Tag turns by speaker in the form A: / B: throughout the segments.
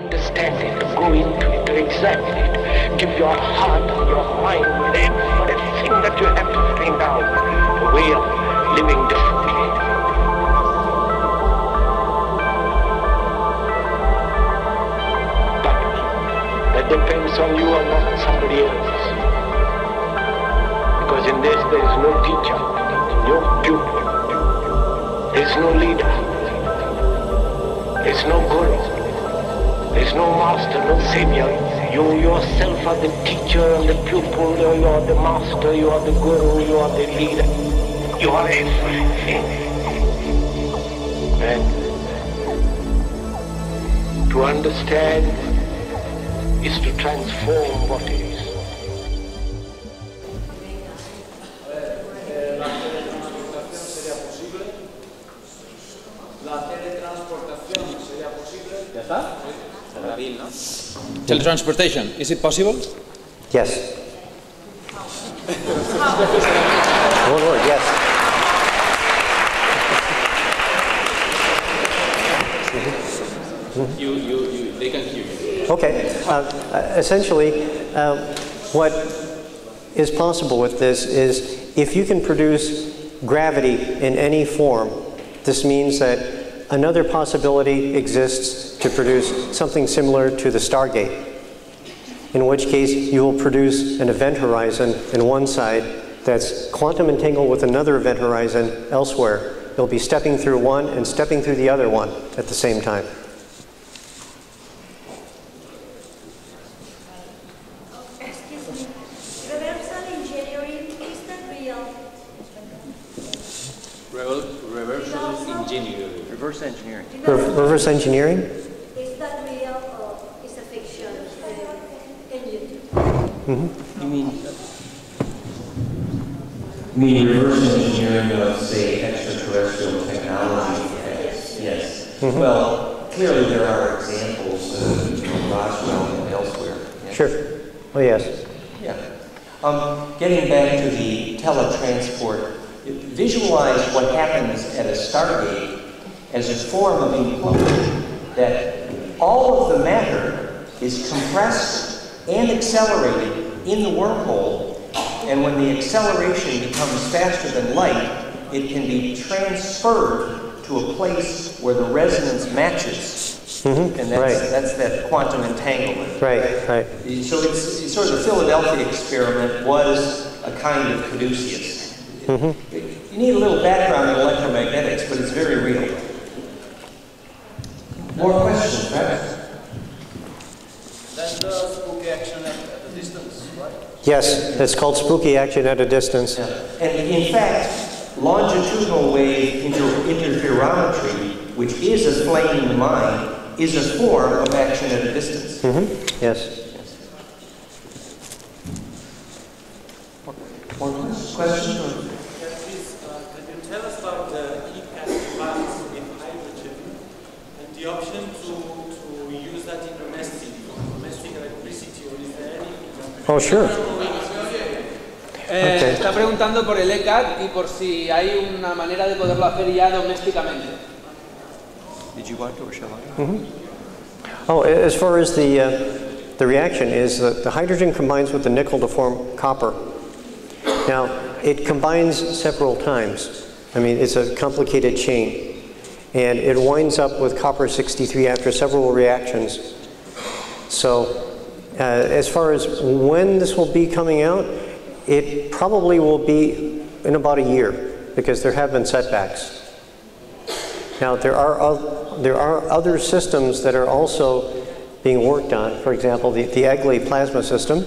A: understand it, go into it, to examine it, give your heart and your mind with everything that you have to find out, the way of living differently. But that depends on you and not somebody else. Because in this there is no teacher, no pupil, there is no leader, there is no guru, there is no master, no savior. You yourself are the teacher and the pupil, you are the master, you are the guru, you are the leader. You are everything. And to understand is to transform what is.
B: Teletransportation, is it possible?
C: Yes. oh Lord, yes.
B: You, you, you, they can hear you.
C: Okay. Uh, essentially, uh, what is possible with this is if you can produce gravity in any form, this means that another possibility exists to produce something similar to the Stargate. In which case, you will produce an event horizon in one side that's quantum entangled with another event horizon elsewhere. You'll be stepping through one and stepping through the other one at the same time.
D: Excuse me. Reversal engineering, is that real?
E: Reverse engineering.
C: Re- reverse engineering?
D: Is that real or is a fiction uh, in YouTube?
E: You mean,
F: You mean reverse engineering of, say, extraterrestrial technology? Yes. Well, clearly there are examples from Roswell and elsewhere. yes.
C: Sure. Oh, yes.
F: Yeah. Um, getting back to the teletransport, visualize what happens at a Stargate as a form of implosion, that all of the matter is compressed and accelerated in the wormhole, and when the acceleration becomes faster than light, it can be transferred to a place where the resonance matches. Mm-hmm. And that's,
C: right.
F: that's that quantum entanglement.
C: Right, right.
F: So it's, it's sort of the Philadelphia experiment was a kind of caduceus. Mm-hmm. You need a little background in electromagnetics, but it's very real. More questions, right?
G: That's the spooky action at, at a distance, right?
C: Yes, it's called spooky action at a distance.
F: And in fact, longitudinal wave inter- interferometry, which is a flame in the mind, is a form of action at a distance.
C: hmm Yes.
F: More questions? or-
G: Yes, please, uh, can you tell us about the ECAT bonds in hydrogen and the option to, to use that in domestic, domestic electricity, or is there any?
C: Oh, sure.
B: Eh,
C: Ok.
B: Está preguntando por el ECAT y por si hay una manera de poderlo hacer ya domésticamente.
E: did you want to or shall I?
C: Oh, as far as the, uh, the reaction is that the hydrogen combines with the nickel to form copper. Now, it combines several times. I mean, it's a complicated chain. And it winds up with copper 63 after several reactions. So, uh, as far as when this will be coming out, it probably will be in about a year because there have been setbacks. Now, there are, there are other systems that are also being worked on. For example, the, the EGLE plasma system.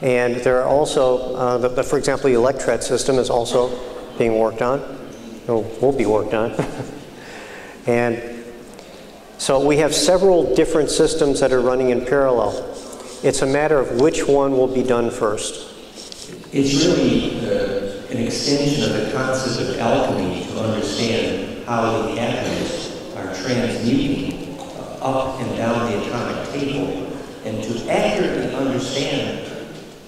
C: And there are also, uh, the, the, for example, the Electret system is also being worked on, or will be worked on. and so we have several different systems that are running in parallel. It's a matter of which one will be done first.
F: It's really uh, an extension of the concept of alchemy to understand how the atoms are transmuting up and down the atomic table, and to accurately understand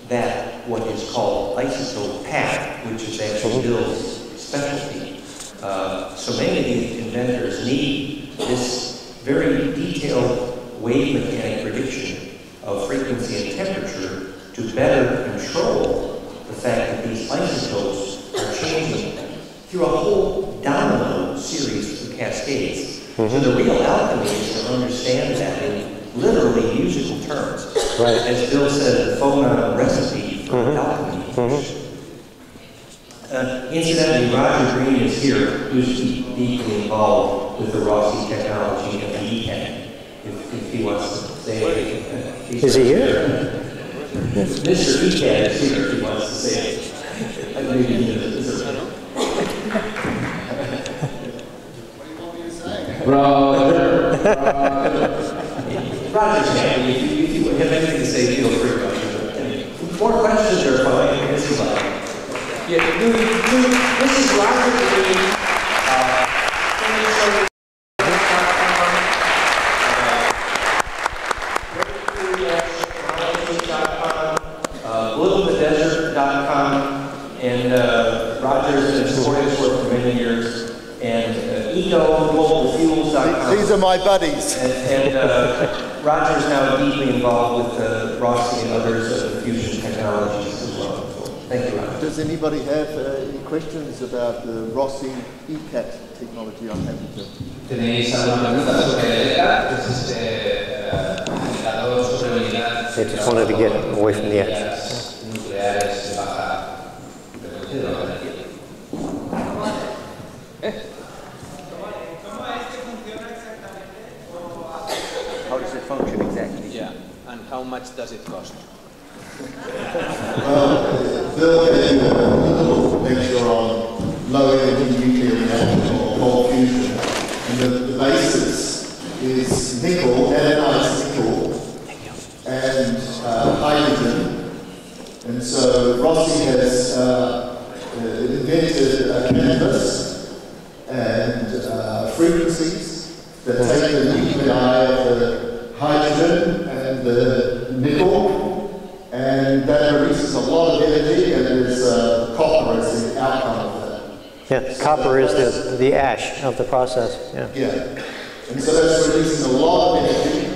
F: that what is called isotope path, which is actually Bill's specialty. Uh, so many of these inventors need this very detailed wave mechanic prediction of frequency and temperature to better control the fact that these isotopes are changing through a whole domino series of cascades. So the mm-hmm. real alchemy is to understand that in literally musical terms.
C: Right.
F: As Bill said, the phonon recipe for mm-hmm. alchemy. Mm-hmm. Uh, incidentally, Roger Green is here, who's deeply involved with the Rossi technology and the ECAT, if, if he wants to say
C: Is he here?
F: Mr. ECAT is here if he wants to say it. Is. Roger's happy, if you, have anything to say, feel free. More questions are fine, I guess you. Yeah, this is Roger Green, uh, can you show uh, littledesert.com, and uh, Roger's been supporting this work for many years, and uh, ecoglobalfuels.com.
H: These are my buddies.
F: And, and uh, Roger's now deeply involved with uh, Rossi and others of fusion technologies as well. So, Thank you, Roger.
H: Does anybody have uh, any questions about the Rossi ECAT technology? I'm happy to.
B: ¿Tenéis alguna pregunta sobre eh, eh, el es este sobre.
C: They just wanted to get away from the edge.
B: Nucleares de baja frecuencia de baja energía.
E: How does it function exactly?
B: Yeah. And how much does it cost?
H: Bill gave a little lecture on low energy nuclear reaction or cold fusion. And the, the basis is nickel, anodized nickel, and uh, hydrogen. And so Rossi has uh, uh, invented a canvas and uh, frequencies that take the nuclei of the hydrogen and the nickel, and that releases a lot of energy, and there's uh, copper as the outcome of that.
C: Yeah, copper is the, the ash of the process, yeah.
H: Yeah. And so that's releasing a lot of energy.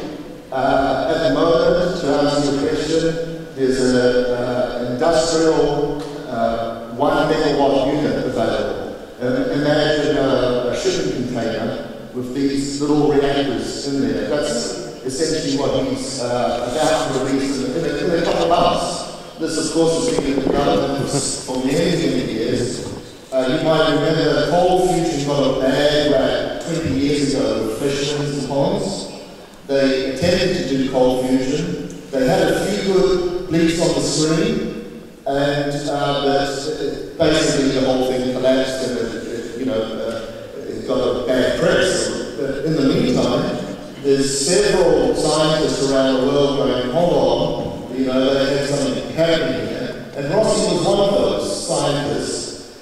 H: Uh, at the moment, to answer your question, there's an industrial uh, one megawatt unit available. And imagine a, a shipping container with these little reactors in there. That's essentially what he's uh, about to release in, in, a, in a couple of months. This, of course, has been in development for many, many years. Uh, you might remember that cold fusion got a bad rap 20 years ago with Fleischmanns and Pons. They attempted to do cold fusion. They had a few good leaks on the screen, and uh, but uh, basically the whole thing collapsed and it, it, you know uh, it got a bad press. But in the meantime, there's several scientists around the world going, hold on, you know, they had something happening here. And Rossi was one of those.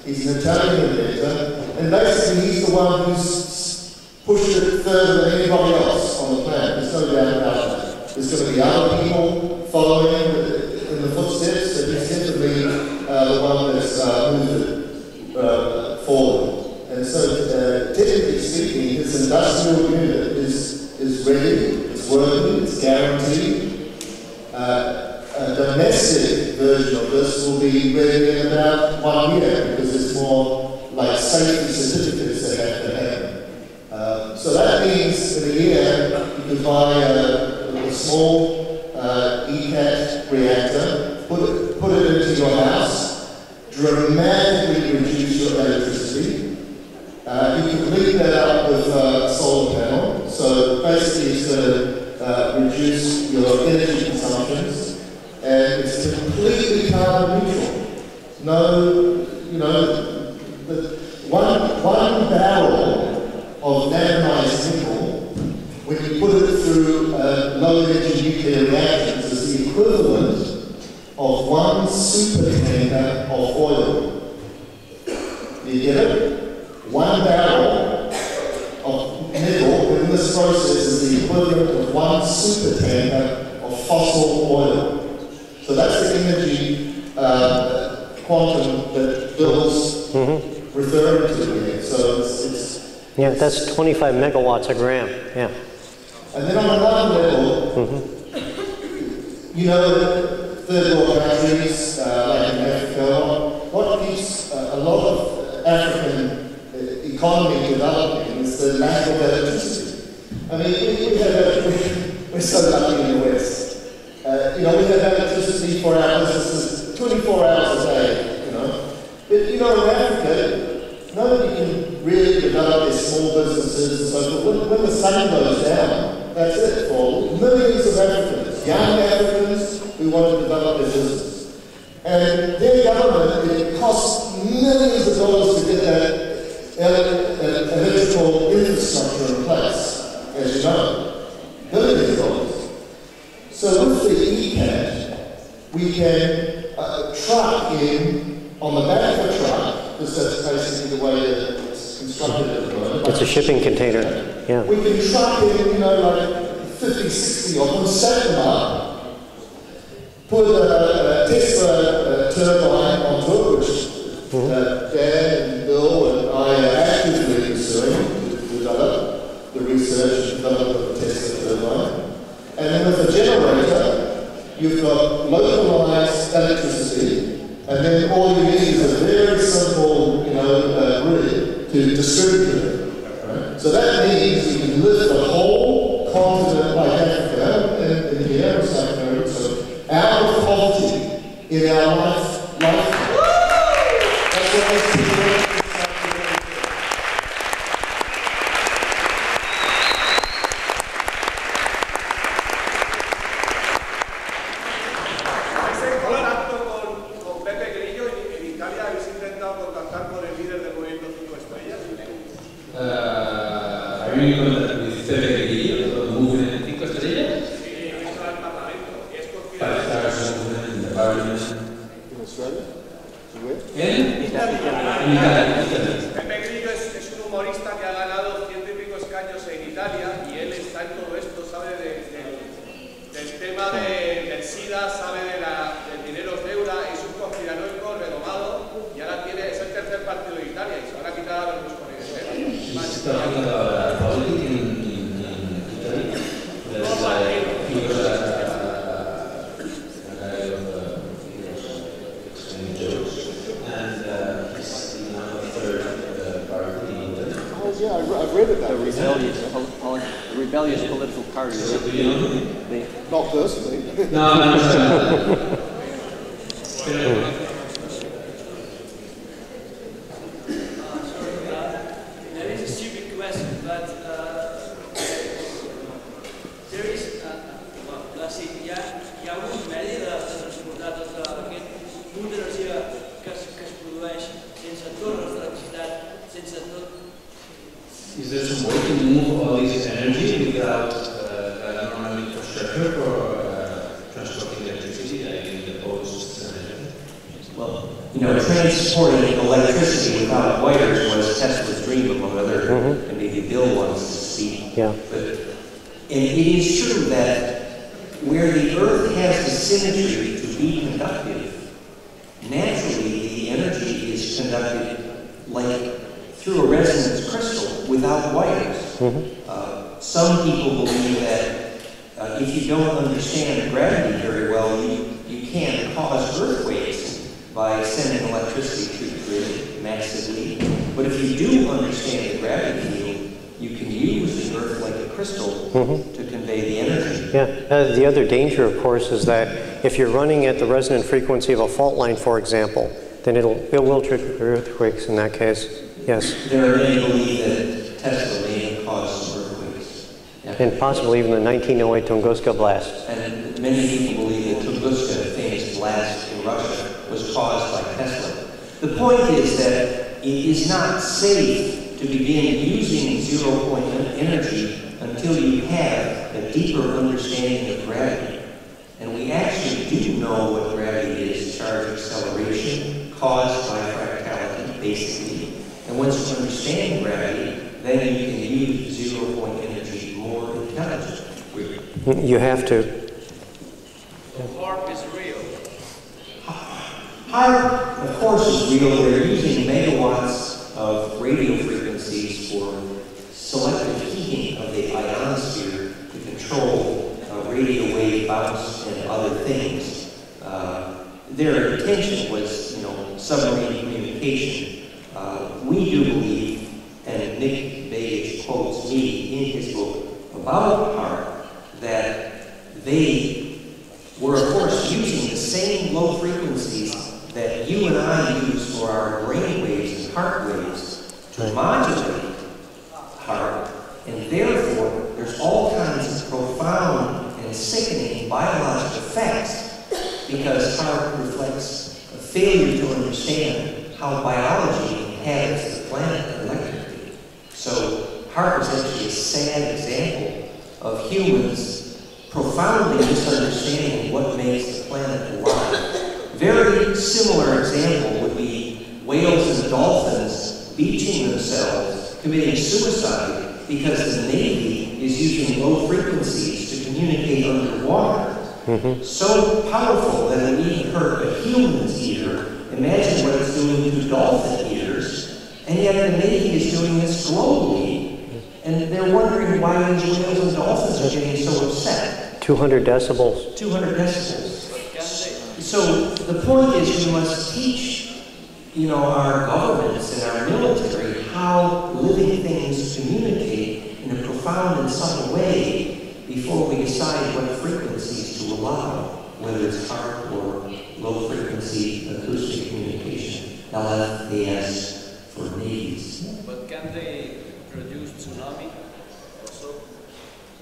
H: He's an Italian inventor, and basically he's the one who's pushed it further than anybody else on the planet. There's no doubt about that. There's going to be other people following in the footsteps, but he's definitely uh, the one that's uh, moved it uh, forward. And so, uh, technically speaking, his industrial unit is, is ready, it's working, it's guaranteed. Uh, a domestic version of this will be ready in about one year because it's more like safety certificates that have to happen. Uh, so that means in a year you can buy a, a small uh, ECAT reactor, put it, put it into your house, dramatically reduce your electricity. Uh, you can link that up with a solar panel, so basically it's going to uh, reduce your energy consumptions and it's completely carbon neutral. No, you know, the one, one barrel of nanoized nickel, when you put it through uh, low energy nuclear reactions, is the equivalent of one super tanker of oil. You get it? One barrel of nickel in this process is the equivalent of one super tanker of fossil oil. So that's the energy uh, quantum that Bill's referring to here. So it's, it's
C: Yeah, that's 25 megawatts a gram, yeah.
H: And then on another level, you know, third world countries uh, like in Africa, what keeps uh, a lot of African uh, economy developing is the lack of electricity. I mean, we, have we're so lucky in the West. Uh, you know, we have electricity for our businesses 24 hours a day, you know. But, you know, in Africa, nobody can really develop their small businesses and so forth. When, when the sun goes down, that's it for millions of Africans, young Africans who want to develop their business. And their government, it costs millions of dollars to get that ele- uh, electrical infrastructure in place, as you know. Billions of dollars. So with the ECAT, we can uh, truck in on the back of a truck, because that's basically the way that it's constructed at the moment.
C: It's a shipping container. Yeah.
H: We've been in, you know, like 50, 60 of them, set them up, put a, a Tesla uh, turbine onto it, which uh, Dan and Bill and I are actively pursuing to develop the research and development of the Tesla turbine. And then with the generator, you've got localized electricity, and then all you need is a very simple, you know, uh, grid to distribute it. Right? So that means you can lift the whole continent like Africa and India and South America, so out of poverty in our life, life. That's what makes people
I: Ese contacto con, con Pepe Grillo en, en Italia habéis intentado contactar con el líder del movimiento 5 estrellas.
B: Uh, are you in contact with Pepe Grillo, the movement in Cinco Estrellas?
I: Sí, he visto al Parlamento. Y es
B: Para
I: conspiración.
B: estar en movement in the parliament.
H: in Australia. To where?
B: En Italia. En Italia.
I: Pepe Grillo es, es un humorista que ha ganado ciento y pico escaños en Italia y él está en todo esto, sabe de- del- del tema de- del SIDA, sabe de la, del dinero deuda, es un conspiranoico redomado y ahora tiene, es el tercer partido de Italia y se van a quitar a los con
B: He's talking about uh, politics in, in, in Italy. That's uh, he was a, a, a guy of uh, he was explaining jokes, and uh, he's now the third uh, party in Italy.
H: Oh, yeah, I re- I've read about
E: A rebellious, pol- poli- a rebellious political party.
B: Do you know him?
E: They,
H: Not personally.
B: No, no, no. no. Pero,
J: There is a stupid question, but uh, there is, uh, well, let's see, hi ha, hi ha un medi de, de transportar tot aquest munt d'energia que, es, que es produeix sense torres d'electricitat, sense tot...
B: Is there some way to move all this energy without uh, a normal infrastructure for uh, transporting electricity, like in the posts and everything?
F: Well, you know, transporting electricity without wires was Tesla's dream, among other, and maybe Bill wants to speak.
C: Yeah.
F: But, and it is true that where the Earth symmetry to be conductive, naturally the energy is conducted like through a resonance crystal without wires. Uh, some people believe that uh, if you don't understand gravity very well, you, you can cause earthquakes by sending electricity through the grid massively. But if you do understand the gravity field, you can use the earth like a crystal to convey the energy.
C: Yeah. Uh, the other danger, of course, is that if you're running at the resonant frequency of a fault line, for example, then it'll, it will trigger earthquakes in that case. Yes.
F: There are many believe that Tesla may have caused some earthquakes. Yeah.
C: And possibly even the 1908 Tunguska blast.
F: And many people believe that Tunguska, the famous blast in Russia, was caused by Tesla. The point is that it is not safe to begin using zero-point energy until you have deeper understanding of gravity. And we actually do know what gravity is, charge acceleration caused by fractality, basically. And once you understand gravity, then you can use zero-point energy more intelligently.
C: You have to.
I: The HAARP is real.
F: HAARP, of course, is real. They're using megawatts of radio frequencies for selective heating of the ionosphere to control uh, radio wave bounce and other things. Uh, their intention was, you know, submarine communication. Uh, we do believe, and Nick Begich quotes me in his book about HAARP, that they were, of course, using the same low frequencies that you and I use for our brain waves and heart waves to modulate HAARP, and therefore there's all kinds of profound and sickening biological effects because HAARP reflects a failure to understand how biology inhabits the planet electrically. So HAARP is actually a sad example of humans profoundly misunderstanding what makes the planet alive. Very similar example would be whales and dolphins beaching themselves, committing suicide because the Navy is using low frequencies to communicate underwater. So powerful that it even hurt a human's ear. Imagine what it's doing to dolphin ears. And yet the Navy is doing this globally. And they're wondering why these whales and dolphins are getting so upset.
C: 200 decibels.
F: 200 decibels. So the point is we must teach, you know, our governments and our military how living things communicate in a profound and subtle way before we decide what frequencies to allow, whether it's HAARP or low frequency acoustic communication, LFAS for navies.
E: But can they produce tsunami also?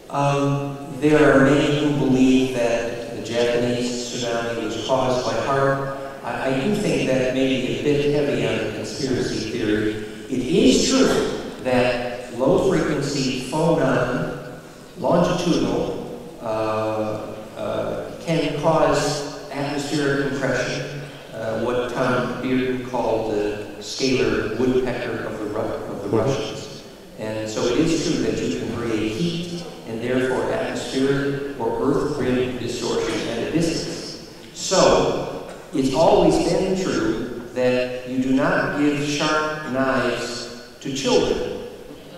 F: Um, there are many who believe that the Japanese tsunami was caused by HAARP. I, I do think that may be a bit heavy on the conspiracy theory. It is true that low frequency phonon, longitudinal, uh, uh, can cause atmospheric compression, uh, what Tom Bearden called the scalar woodpecker of the, of the Russians. And so it is true that you can create heat therefore atmospheric or earth grid distortion at a distance. So it's always been true that you do not give sharp knives to children.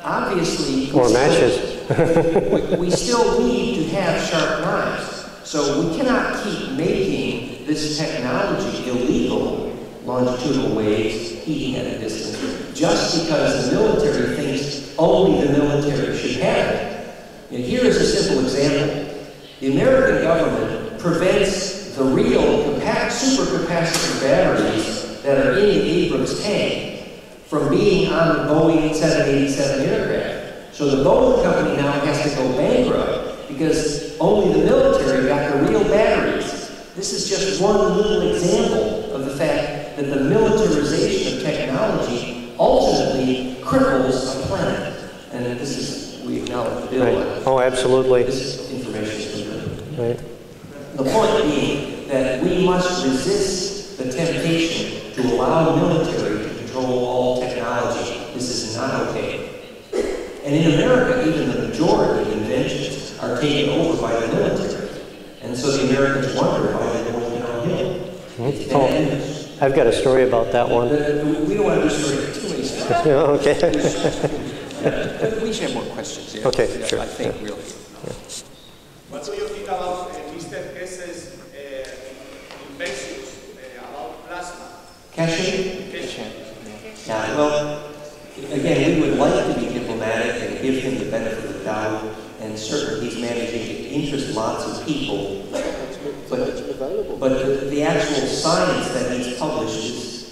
F: Obviously,
C: Or matches.
F: we, we still need to have sharp knives. So we cannot keep making this technology illegal, longitudinal waves, heating at a distance, just because the military thinks only the military should have it. And here is a simple example. The American government prevents the real capa- supercapacitor batteries that are in the Abrams tank from being on the Boeing 787 aircraft. So the Boeing company now has to go bankrupt because only the military got the real batteries. This is just one little example of the fact that the militarization of technology ultimately cripples a planet. And that this is, we acknowledge Bill.
C: Right. Oh, absolutely.
F: This information is
C: Right.
F: the point being that we must resist the temptation to allow the military to control all technology. This is not okay. And in America, even the majority of inventions are taken over by the military. And so the Americans wonder why they're going downhill.
C: Oh. I've got a story about that one.
F: We don't want to do too many.
C: Yeah, okay.
E: But we should have more questions. yeah.
C: Okay,
E: Yeah,
C: sure,
E: I think
C: yeah.
E: really.
I: What do you think about uh, Mr. Keshe's uh, inventions uh, about plasma?
F: Cashin?
I: Keshe.
F: Yeah, well, again, we would like to be diplomatic and give him the benefit of the doubt, and certainly he's managing to interest lots of people. But, but the, the actual science that he's published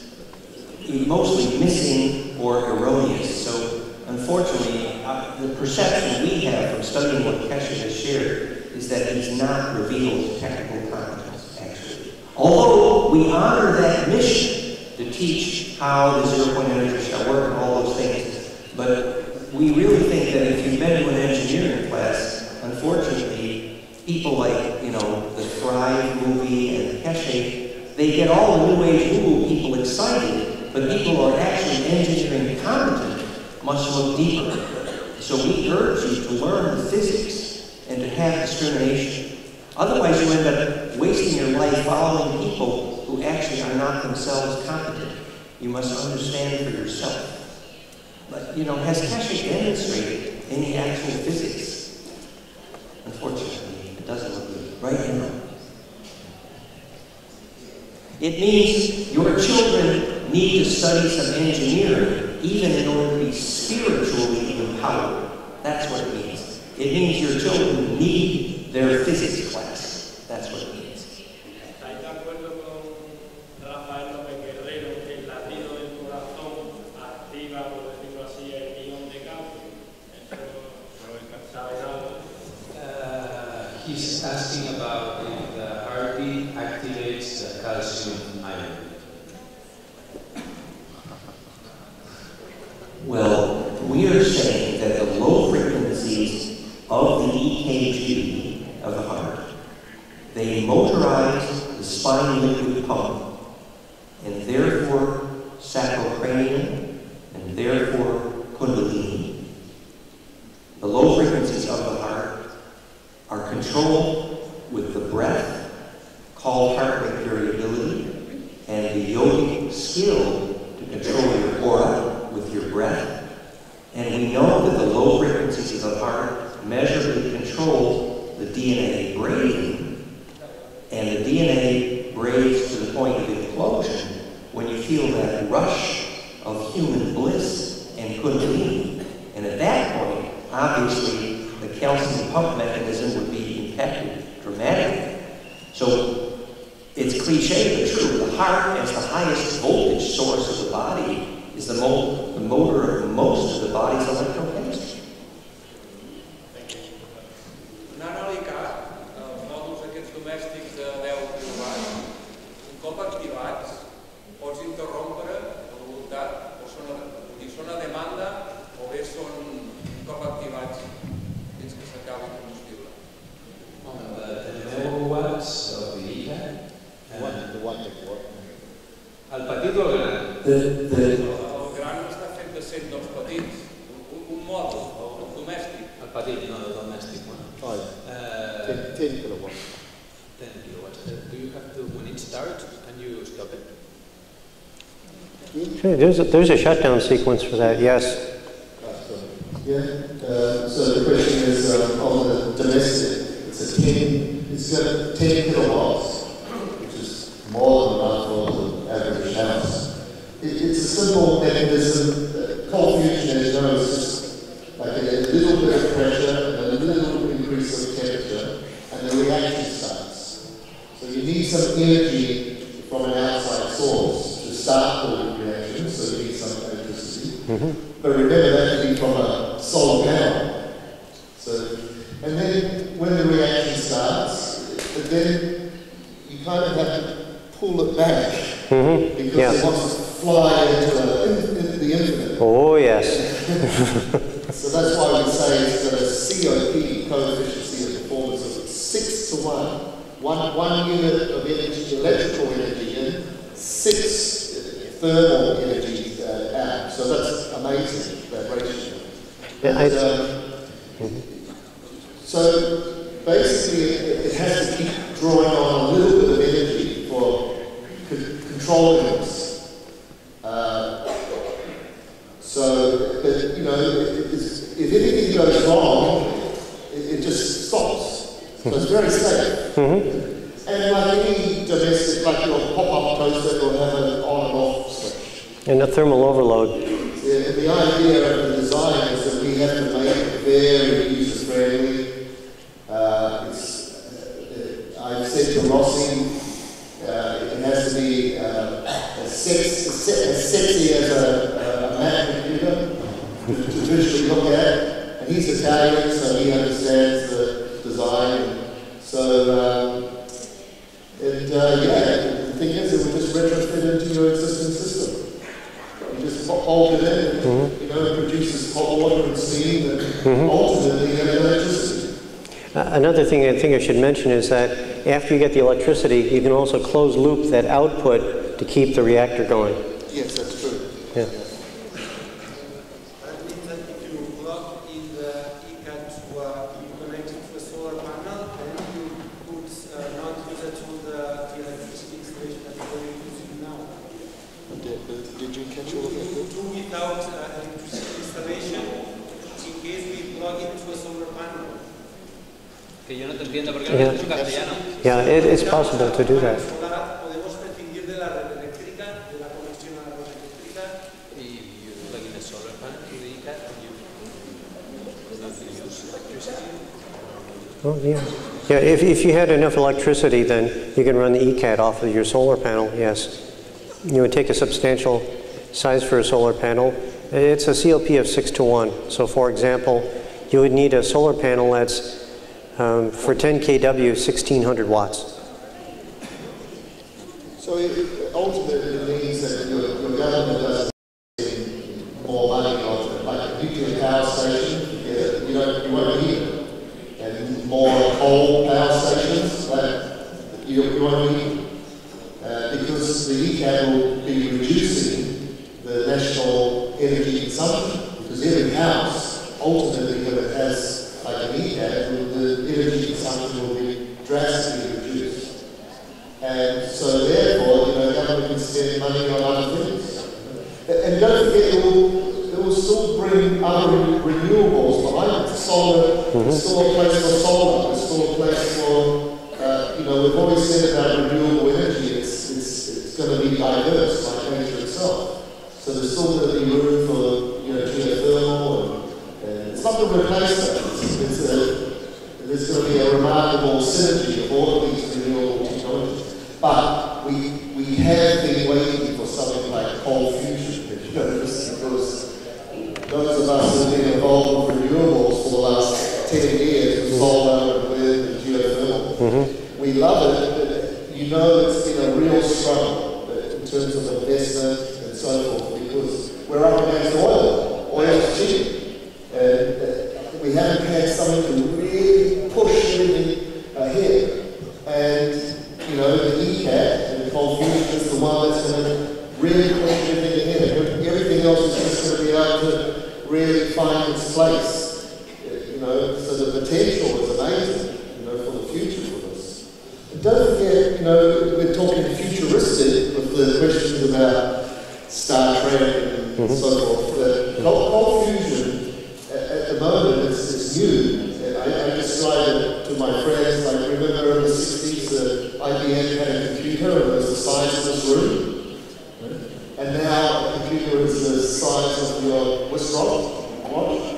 F: is mostly missing or erroneous. So unfortunately, uh, the perception we have from studying what Keshe has shared is that he's not revealed technical competence, actually. Although we honor that mission to teach how the zero-point energy shall work and all those things, but we really think that if you've been to an engineering class, unfortunately, people like, you know, the Thrive movie and Keshe, they get all the new age Google people excited, but people are actually engineering competent must look deeper. So we urge you to learn the physics and to have discrimination. Otherwise, you end up wasting your life following people who actually are not themselves competent. You must understand for yourself. But, you know, has Keshe demonstrated any actual physics? Unfortunately, it doesn't look good right now. It means your children need to study some engineering even in order to be spiritually empowered. That's what it means. It means your children need their physics class. That's what it means.
C: There's a, there's a shutdown sequence for that, yes.
H: Yeah, uh, so the question is um, on the domestic, it's a 10, it's got 10 kilowatts, which is more than enough for the average house. It, it's a simple mechanism, uh, cold fusion as you know is just like a, little bit of pressure and a little increase of temperature, and the reaction starts. So you need some energy from an outside source to start the reaction, so you need some electricity. But remember that to be from a solar panel. So, and then when the reaction starts, but then you kind of have to pull it back
C: hmm
H: because it wants to fly into, the- into the infinite.
C: Oh, yes.
H: So that's why we say it's got a COP, coefficient of performance, of six to one. One, one unit of energy, electrical energy in, six thermal energy uh, out. So that's amazing, that ratio.
C: Yeah,
H: And, um, so basically, it, it has to keep drawing on a little bit of energy for controlling this. Uh, so, but, you know, if, anything goes wrong, it, it just stops. So it's very safe. And like any domestic, like your pop-up toaster, will have an on and off switch.
C: And the thermal overload.
H: Yeah, and the idea of the design is that we have to make it very user friendly. Uh, it's, uh, I've said to Rossi, uh, it has to be uh, as, sex, as se- as sexy as a, a Mac computer to, to visually look at. And he's Italian, so he understands the design. So, um, and uh, yeah, the thing is, it would just retrofit into your existing system. You just hold it in, and, you know, it produces hot water and steam, and ultimately you have electricity.
C: Uh, Another thing I think I should mention is that after you get the electricity, you can also close loop that output to keep the reactor going.
H: Yes, that's true.
C: Yeah.
G: That means that if you plug in the ECAT to uh, you connect it to a solar panel, then you could uh, not use it to the, the electricity installation that you're using now.
H: Did, you catch all of
G: You could do without uh, electricity installation in case we plug it to a solar panel.
K: Que yo no te entiendo porque no entiendo castellano.
C: Yeah, it, it's possible to do that.
G: solar podemos prescindir de la red eléctrica, de la conexión a la red eléctrica.
K: Y you plug in a solar panel to the ECAT and you not use electricity.
C: Oh, yeah. Yeah, if, if you had enough electricity, then you can run the ECAT off of your solar panel, yes. You would take a substantial size for a solar panel. It's a COP of 6 to 1. So, for example, you would need a solar panel that's um, for 10 kW, 1600 watts.
H: So it it ultimately means that your, your government does more money on like a nuclear power station, yeah, you don't, you won't it. And more coal power stations, like, you, you won't it. Uh, because the ECAT will be reducing the national energy consumption, because every house, ultimately, when it has like an ECAT, will- the energy consumption will be drastically reduced. And so therefore, you know, government can spend money on other things. And don't forget, it will, it will still bring other renewables behind it. Solar, there's still a place for solar, there's still a place for, uh, you know, we've always said about renewable energy, it's, it's, it's going to be diverse like nature itself. So there's still going to be room for, you know, geothermal and, and it's not going to replace that. It's, it's a, there's going to be a remarkable synergy of all of these renewable technologies. But we, we have been waiting for something like cold fusion, if you notice, because those of us who have been involved with renewables for the last 10 years, with solar and wind and geothermal, we love it, but you know it's been a real struggle uh, in terms of investment and so forth, because we're up against oil. Oil's cheap. And uh, we haven't had something to really push everything ahead. And, you know, the ECAT and cold fusion is the one that's going to really push everything ahead. Every- Everything else is just going to be able to really find its place. Uh, You know, so the potential is amazing, you know, for the future for this. And don't forget, you know, we're talking futuristic with the questions about Star Trek and so forth. The cold, cold fusion at, at the moment is, is new. And I, I describe it to my friends, like remember in the 60s, the IBM had a computer and it was the size of this room. And now a computer is the size of your wristwatch. watch.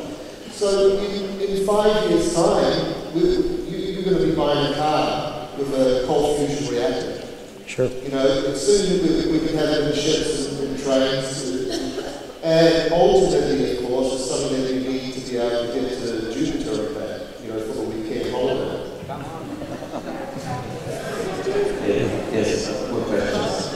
H: So in, in five years' time, we, you, you're going to be buying a car with a cold fusion reactor.
C: Sure.
H: You know, soon we, we can have it in ships and, and trains. And ultimately, of course, it's something that you need to be able to get to Jupiter and back, you know, for the weekend holiday.
F: Yes, more questions?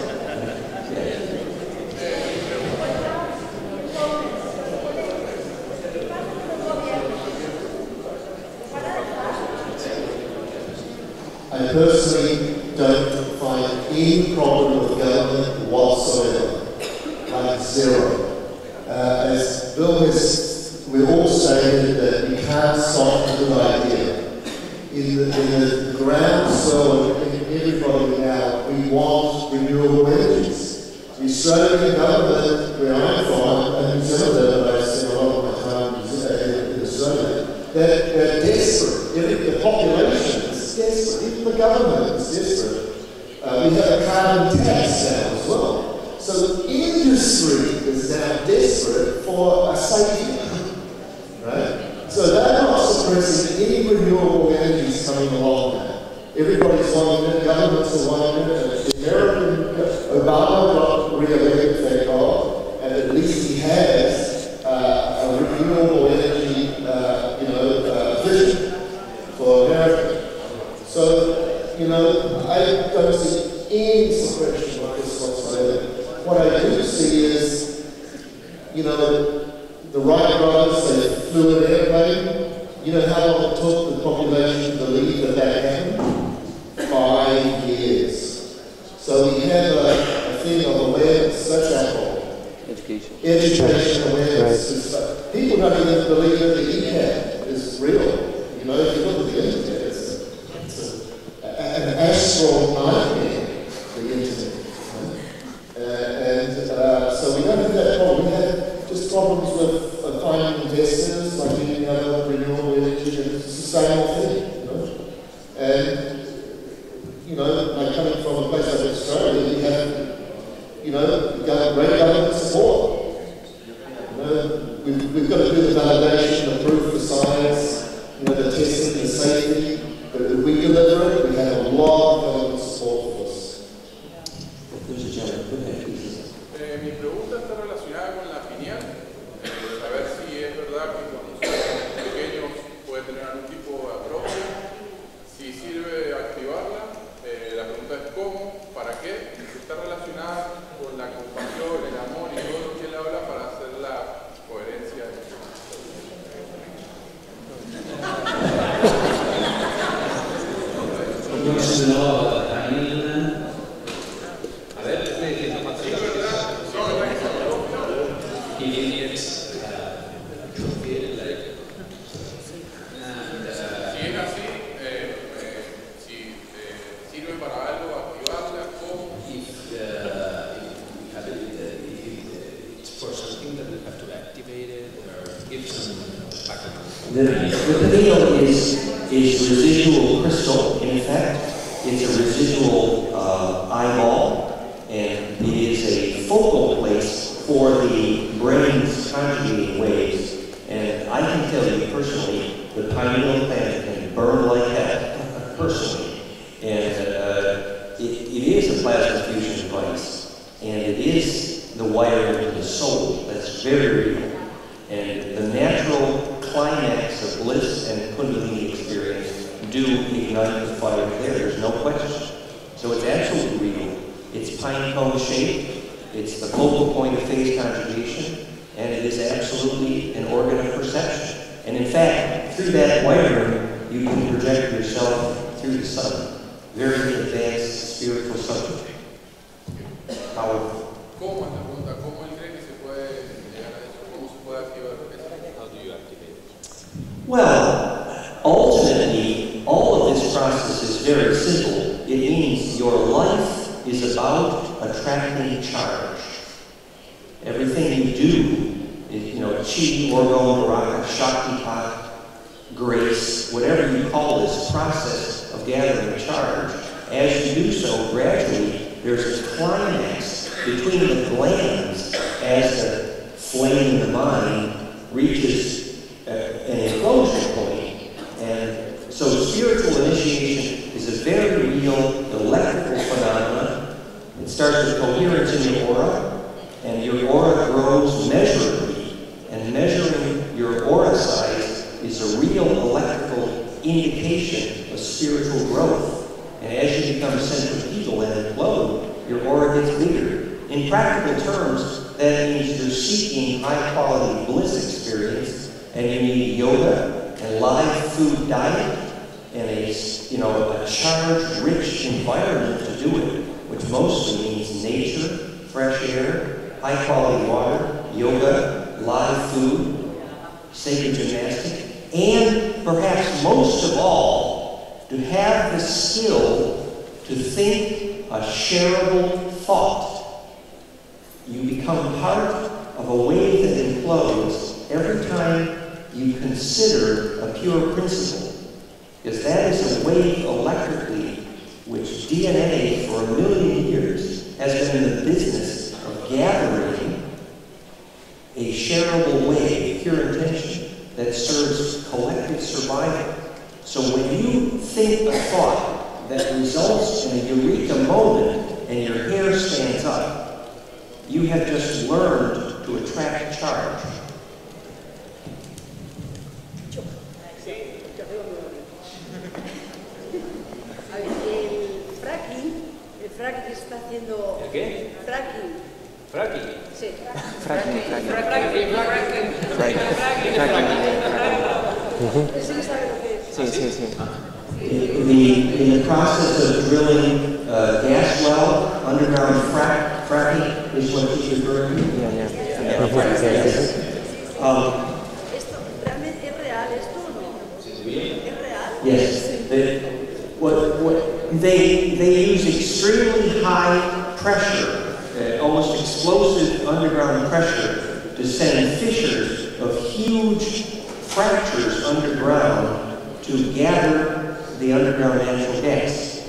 H: I personally don't find any problem with government whatsoever, like zero. Uh, as Bill has, we all stated that we can't a good idea. In the, in the groundswell of everybody now, we want renewable energies. The Australian government, where I'm from, and New Zealand, I spend a lot of my time in Zealand- in Australia, they're, desperate. The population is desperate. Even the government is desperate. Uh, we have a carbon tax now as well. So the industry is now desperate for a safety is 100, one 100, The, the
L: pineal
F: is, is residual crystal. In fact, it's a residual uh, eyeball, and it is a focal place for the brain's conjugating waves. And I can tell you personally, the pineal gland can burn like hell, personally. And uh, it, it is a plasma fusion device, and it is the wiring to the soul. That's very real. And the natural climax of bliss and kundalini experience do ignite the fire there. There's no question. So it's absolutely real. It's pine cone shaped. It's the focal point of phase conjugation, and it is absolutely an organ of perception. And in fact, through that wiring, you can project yourself through the sun. Very advanced spiritual subject. Powerful.
L: ¿Cómo es la pregunta? ¿Cómo él cree que se puede llegar a eso? ¿Cómo se puede activar eso?
K: How do you activate it?
F: Well, ultimately, all of this process is very simple. It means your life is about attracting charge. Everything you do, is, you know, chi, orgone, baraka, shakti, pat, grace, whatever you call this process of gathering charge, as you do so gradually, there's a climax between the glands as the flame in the mind reaches uh, an implosion point. And so spiritual initiation is a very real electrical phenomenon. It starts with coherence in your aura, and your aura grows measurably. And measuring your aura size is a real electrical indication of spiritual growth. And as you become centripetal and implode, your aura gets bigger. In practical terms, that means you're seeking high quality bliss experience and you need yoga and live food diet and a you know a charged rich environment to do it, which mostly means nature, fresh air, high quality water, yoga, live food, sacred gymnastics, and perhaps most of all, to have the skill to think a shareable thought. You become part of a wave that implodes every time you consider a pure principle. Because that is a wave electrically which DNA for a million years has been in the business of gathering a shareable wave, pure intention, that serves collective survival. So when you think a thought that results in a eureka moment and your hair stands up, you have just learned to attract charge.
M: A ver, el fracking, el fracking que se está haciendo.
B: ¿El qué?
M: Fracking.
B: Fracking.
M: Sí.
B: Fracking, fracking.
M: Fracking, fracking.
B: Fracking. Fracking.
M: Ese que sabe lo que.
C: Sí, sí, sí.
F: In the, in the process of drilling uh, gas well, underground frac, fracking is what he's referring to?
C: Yeah, yeah.
F: Yeah, fracking,
C: Yeah.
F: yes. Um,
M: ¿Esto realmente es real esto o no? ¿Es real?
F: Yes. They, what, what, they, they use extremely high pressure, uh, almost explosive underground pressure, to send fissures of huge fractures underground to gather the underground natural gas.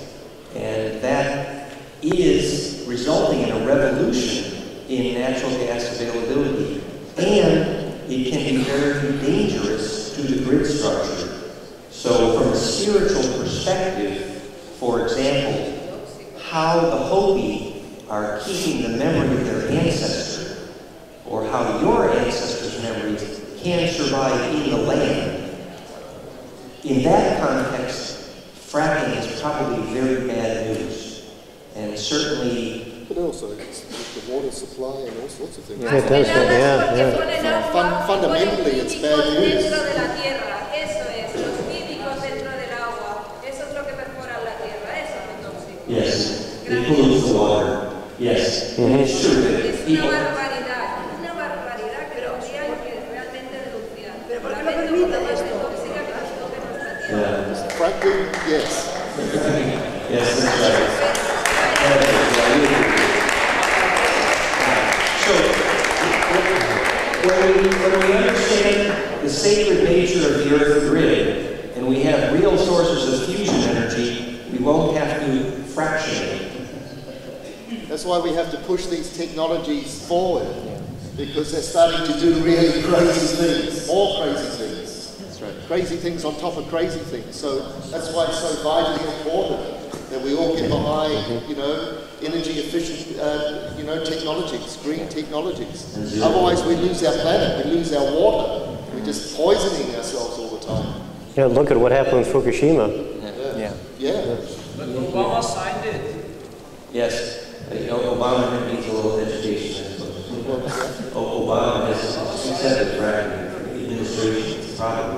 F: And that is resulting in a revolution in natural gas availability. And it can be very dangerous to the grid structure. So from a spiritual perspective, for example, how the Hopi are keeping the memory of their ancestor, or how your ancestors' memories can survive in the land. In that context, fracking is probably very bad news. And certainly,
H: But also, it's the water supply and all sorts of things.
C: Yeah, it does, yeah, yeah.
D: Ponen
H: Fun- fundamentally, it's bad news.
D: dentro de la tierra, eso es, los químicos dentro del agua, eso es lo que perfora la tierra, eso es tóxico.
F: yes, it pollutes the water. Yes, it's true that people,
H: yes.
F: yes, that's right. So, when we, when we understand the sacred nature of the earth grid, and we have real sources of fusion energy, we won't have to fractionate.
H: That's why we have to push these technologies forward because they're starting to do really crazy things, more crazy things. That's right. Crazy things on top of crazy things. So that's why it's so vitally important that we all get behind, you know, energy efficient, uh, you know, technologies, green technologies. Otherwise, we lose our planet, we lose our water. We're just poisoning ourselves all the time.
C: Yeah, look at what happened with Fukushima.
H: Yeah. Yeah.
G: But Obama signed it.
F: Yes, you know, Obama needs a little education, I Obama has accepted fracking, the administration, it's a problem.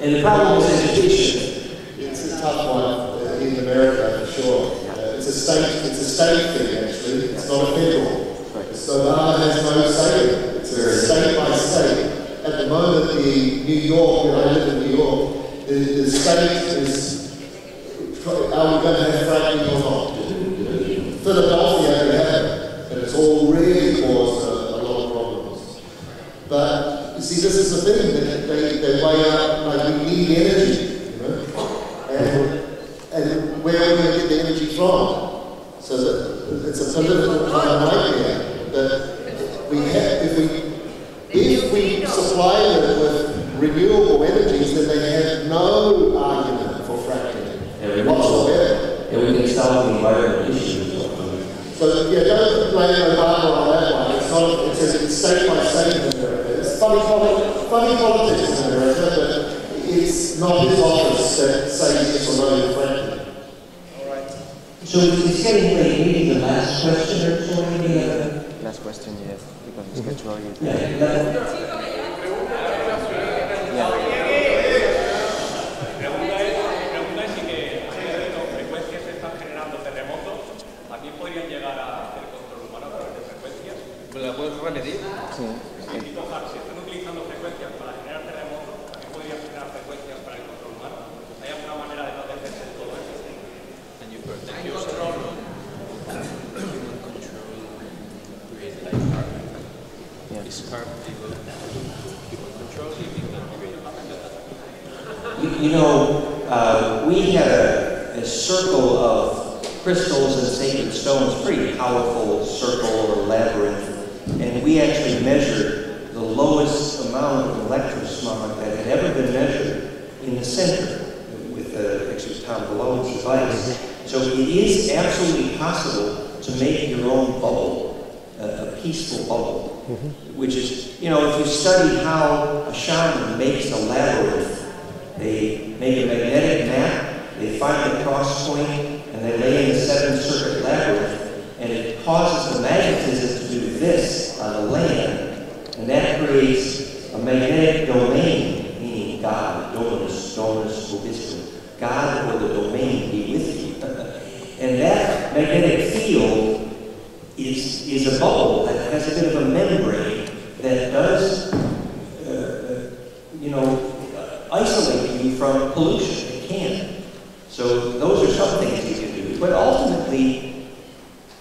F: And the problem is education.
H: It's a tough one uh, in America for sure. Uh, it's a state, it's a state thing actually. It's not a federal. So Obama has no say. It's a state by state. At the moment, the New York, where I live in New York, the, the state is, are we going to have fracking or not? Philadelphia, they have it, and it's already caused a, a lot of problems. But you see, this is the thing that they, they weigh out like we need energy, you know, and and where are we going to get the energy from? So that it's a political kind of nightmare that we have. If we if we supply them with renewable energies, then they have no argument for fracking whatsoever.
F: And we can solve the environmental issues.
H: So yeah, don't blame Obama on that one. It's not. It's, a, it's state by state in America. It's funny, poli- funny politics in America, but it's not his office that says yes or no to fracking.
F: So it's getting late, maybe the last question or so, uh,
N: Last question, yes, because the schedule is...
F: yeah, that-
E: pregunta es, mi pregunta es si que si con frecuencias se están generando terremotos, también podrían llegar a hacer control humano a través de frecuencias.
K: ¿La puedes repetir?
N: Sí.
E: Si tocar, si están utilizando frecuencias para generar terremotos, también podrían generar frecuencias para el control humano. ¿Hay alguna manera de protegerse de todo esto?
K: And you protect yourself. Human control create like carbon. Is carbon able human control living can create
F: You, you know, uh, we had a, a circle of crystals and sacred stones, pretty powerful circle or labyrinth, and we actually measured the lowest amount of electrosmog that had ever been measured in the center with uh, actually Tom Ballone's device. So it is absolutely possible to make your own bubble, a, a peaceful bubble, which is, you know, if you study how a shaman makes a labyrinth, they make a magnetic map, they find the cross point, and they lay in the seven circuit labyrinth, and it causes the magnetism to do this on the land, and that creates a magnetic domain, meaning God, dominus, dominus vobiscum. God or the domain be with you. and that magnetic field is, is a bubble that has a bit of a membrane that does, uh, uh, you know, isolate you from pollution. It can. So those are some things you can do. But ultimately,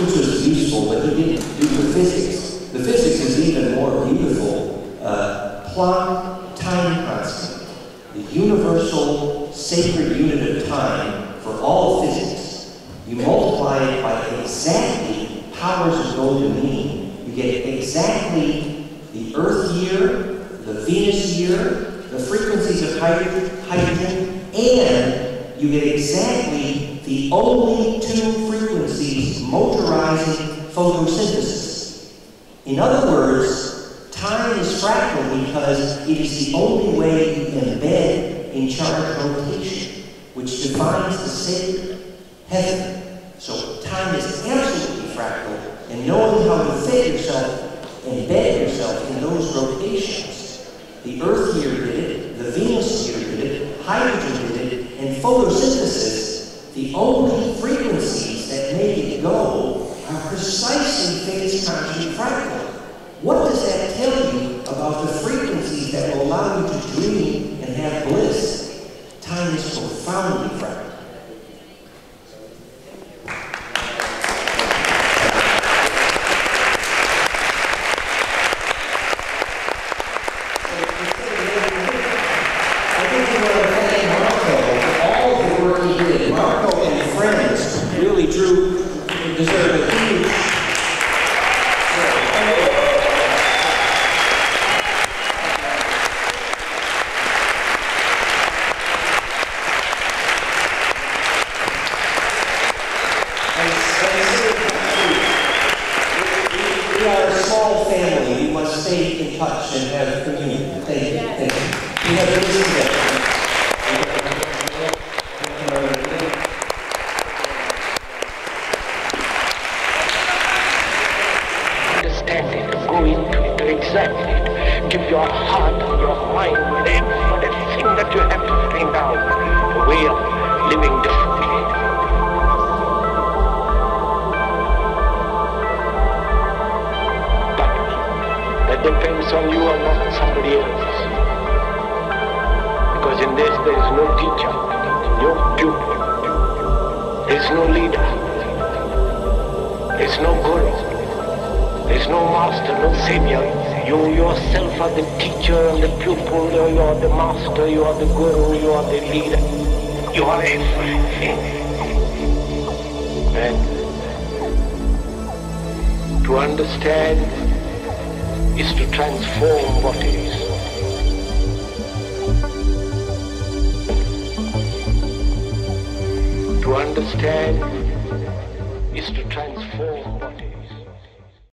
F: which was beautiful, but he didn't do the physics. The physics is even more beautiful. Uh, Planck time constant, the universal sacred unit of time for all physics. You multiply it by exactly powers of golden mean, you get exactly the Earth year, the Venus year, the frequencies of hydrogen, hydrogen and you get exactly the only two frequencies motorizing photosynthesis. In other words, time is fractal because it is the only way you can embed in charge rotation, which defines the sacred heaven. So time is absolutely fractal, and knowing how to fit yourself, embed yourself in those rotations. The Earth here did it, the Venus here did it, hydrogen did it, and photosynthesis, the only frequencies that make it go are precisely phase constant fractal. What does that tell you about the frequencies that will allow you to dream and have bliss? Time is profoundly fractal. I think we want to thank Marco for all of the work he did. Marco and friends really drew, deserve a huge. We are a small family. We must stay in touch and have communion. Thank you. Thank you. We have to